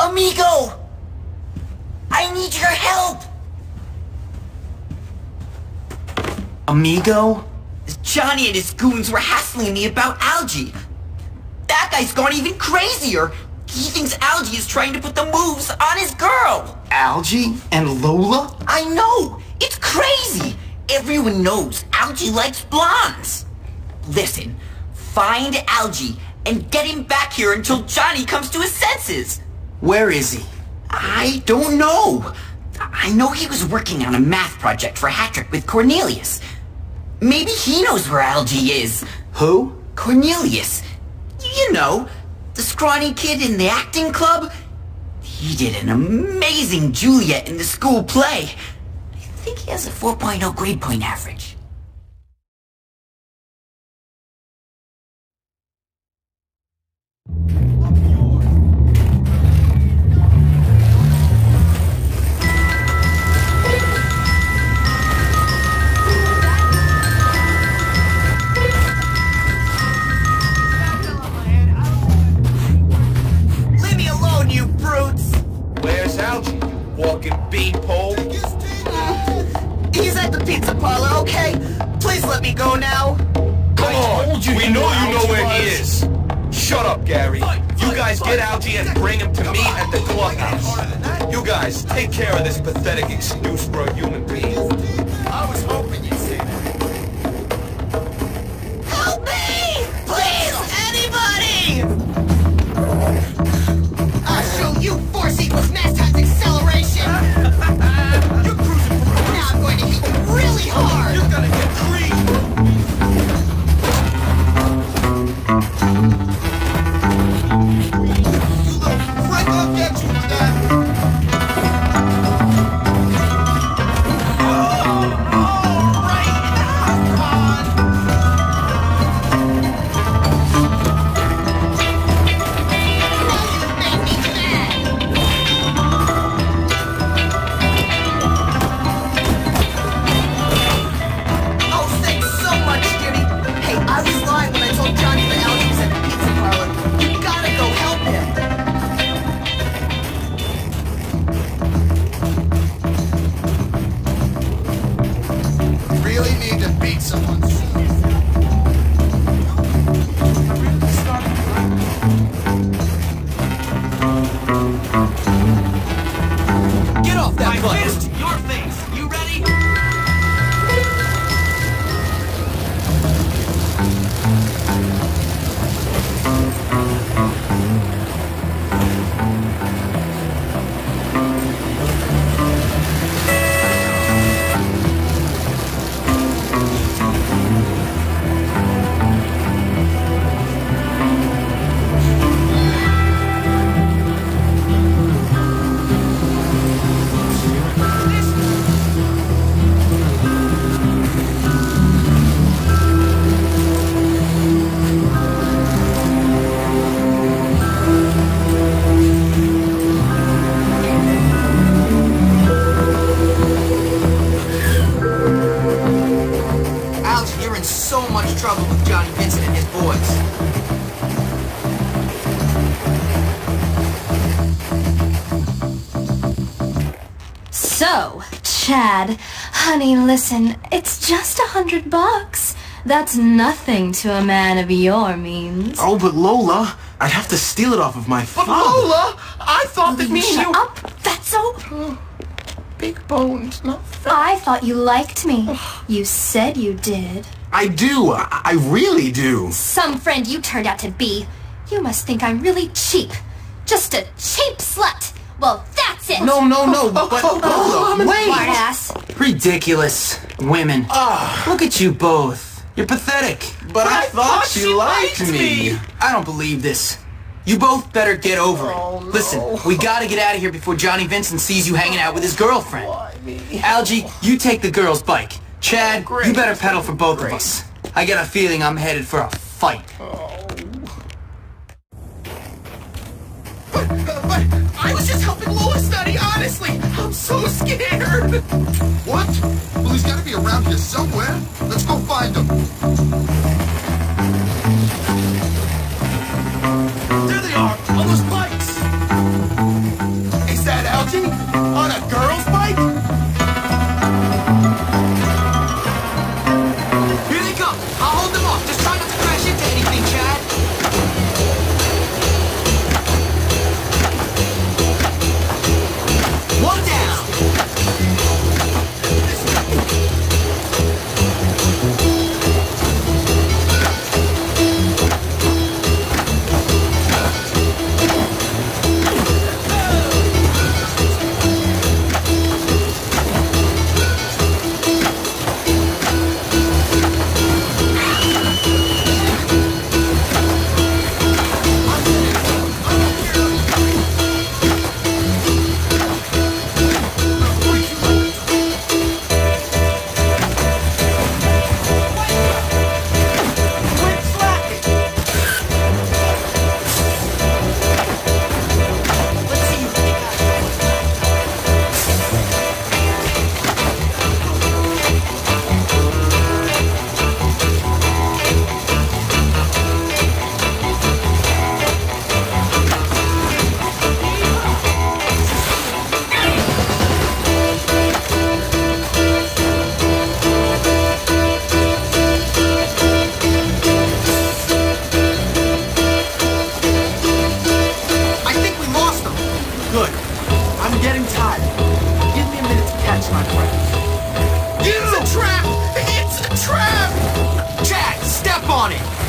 Amigo! I need your help! Amigo? Johnny and his goons were hassling me about Algie. That guy's gone even crazier. He thinks Algie is trying to put the moves on his girl. Algie and Lola? I know! It's crazy! Everyone knows Algie likes blondes. Listen, find Algie and get him back here until Johnny comes to his senses. Where is he? I don't know. I know he was working on a math project for Hattrick with Cornelius. Maybe he knows where Algie is. Who? Cornelius. You know, the scrawny kid in the acting club. He did an amazing Juliet in the school play. I think he has a 4.0 grade point average. Algie? Walking beanpole? He's at the pizza parlor, okay? Please let me go now. Come on! told you we you know you know where he is! Shut up, Gary. You guys get Algie and bring him to me at the clubhouse. You guys, take care of this pathetic excuse for a human being. I was hoping you'd Really need to beat someone soon. With Johnny Vincent and his boys. So, Chad, honey, listen, it's just a hundred bucks. That's nothing to a man of your means. Oh, but Lola, I'd have to steal it off of my father. But Lola, I thought that Will me you and shut you... up, fatso! Big bones, not fat. I thought you liked me. You said you did. I do. I, I really do. Some friend you turned out to be. You must think I'm really cheap. Just a cheap slut. Well, that's it. No, no, no. Oh, but oh, oh, Lola, wait. Smartass. Ridiculous. Women. Ah. Look at you both. You're pathetic. But I, I thought you liked me. I don't believe this. You both better get over it. Listen, we gotta get out of here before Johnny Vincent sees you hanging out with his girlfriend. Algie, you take the girl's bike. Chad, you better pedal for both of us. I get a feeling I'm headed for a fight. Oh. But, but I was just helping Lola study, honestly. I'm so scared. What? Well, he's got to be around here somewhere. Let's go find him. money.